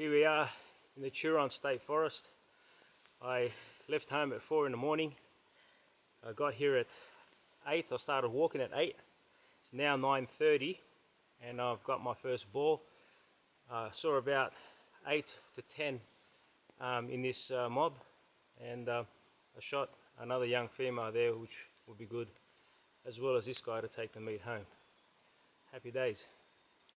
here we are in the Turon State Forest. I left home at 4 in the morning. I got here at 8. I started walking at 8. It's now 9.30 and I've got my first ball. Uh, saw about 8 to 10 um, in this uh, mob and uh, I shot another young female there which would be good as well as this guy to take the meat home. Happy days.